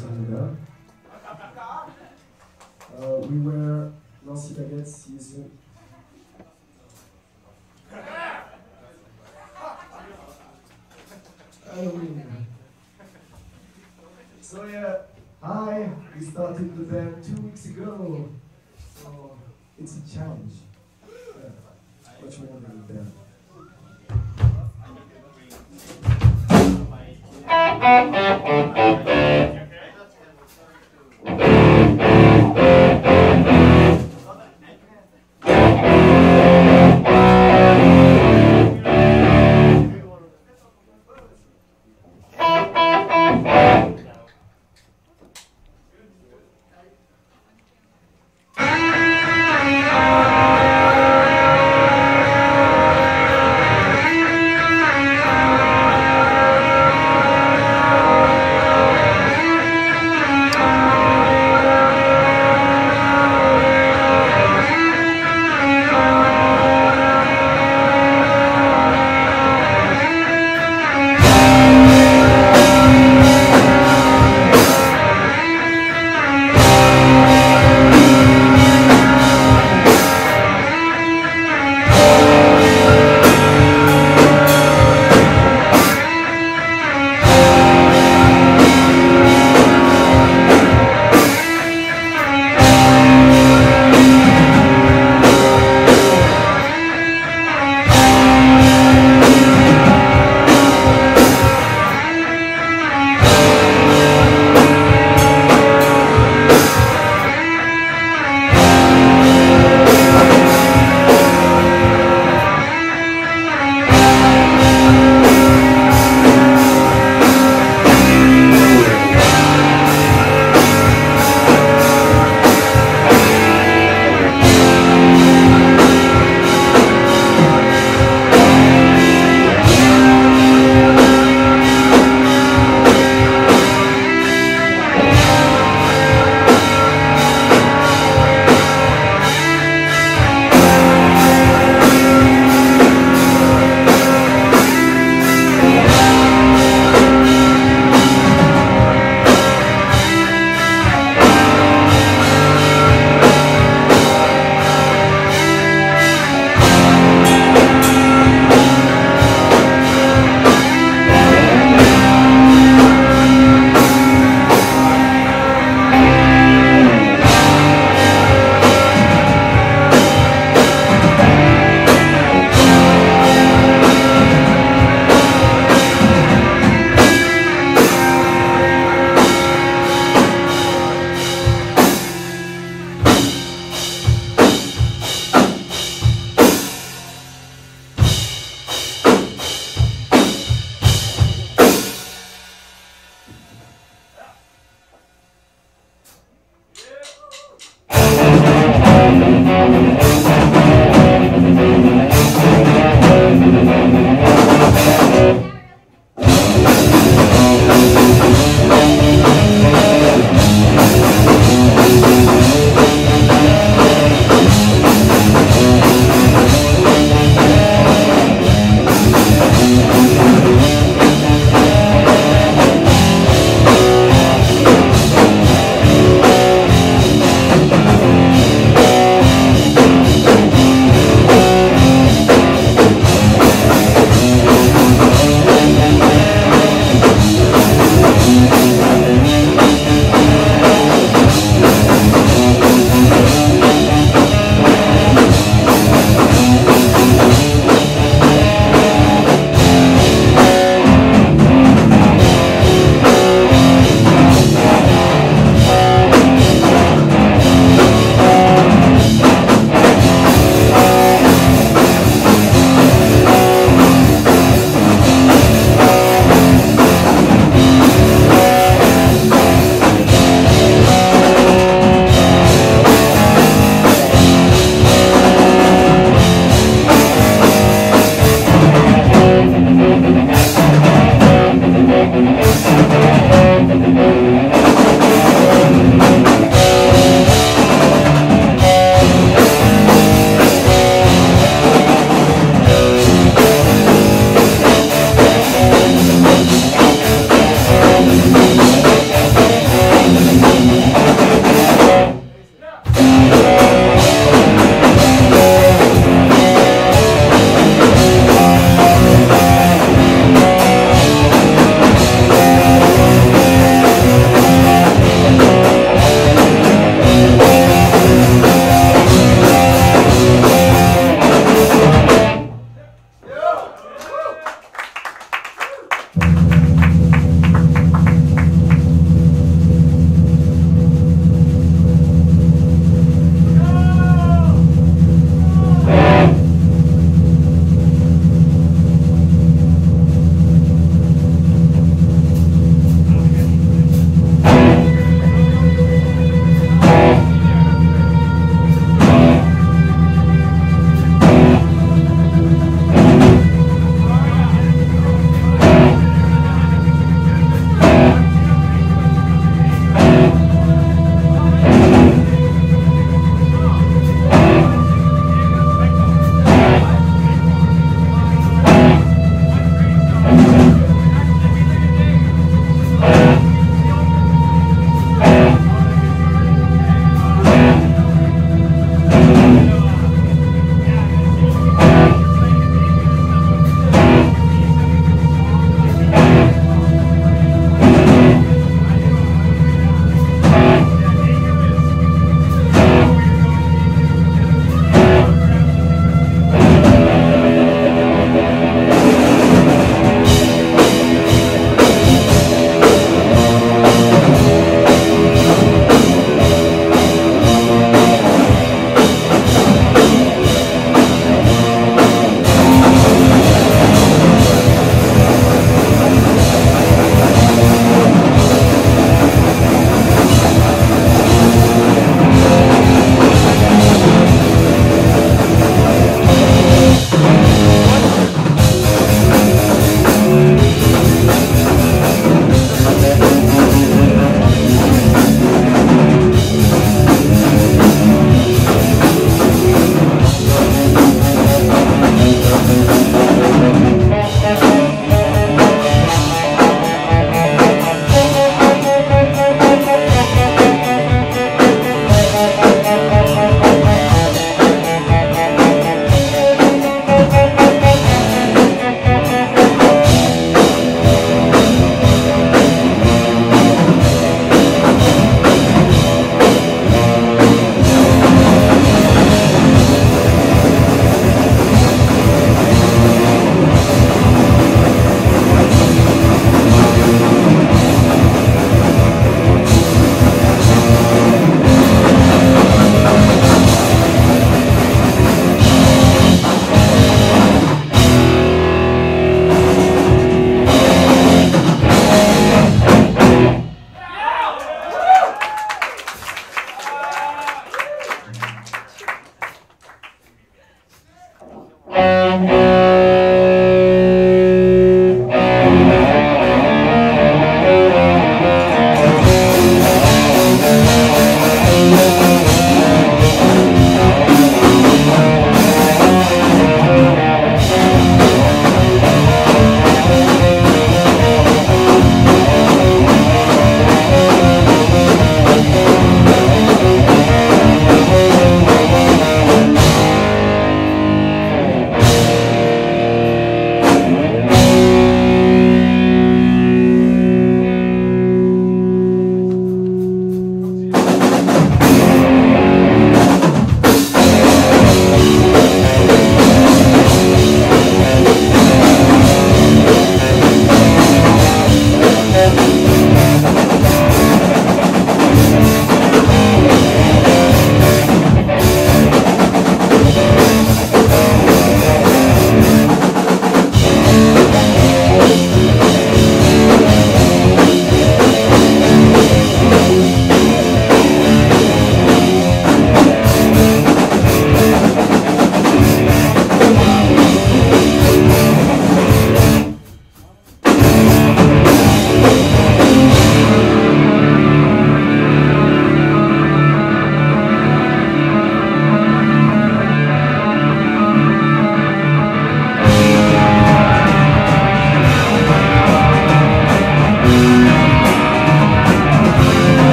반갑습니다. Uh, we were Nancy Baguette season. Halloween. So yeah, hi. We started the band two weeks ago. So it's a challenge. Yeah. What you want to do there?